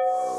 you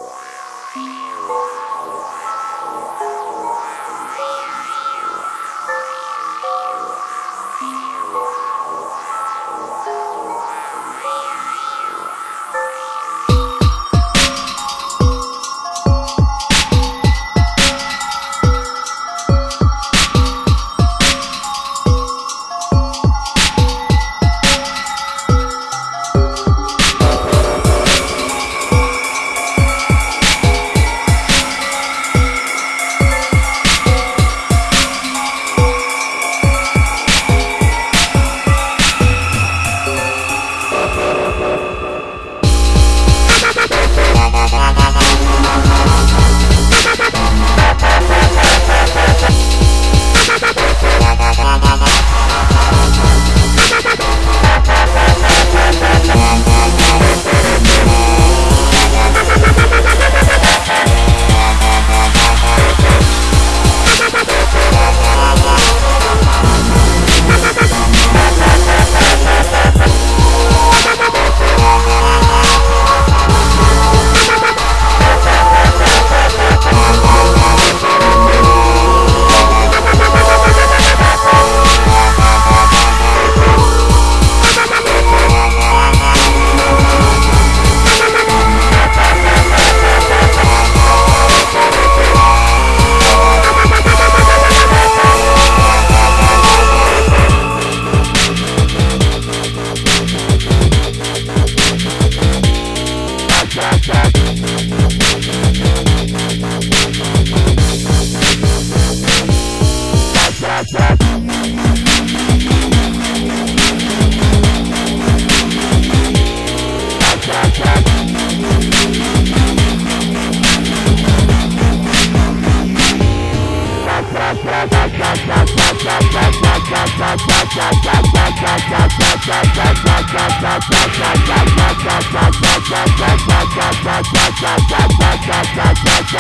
cha cha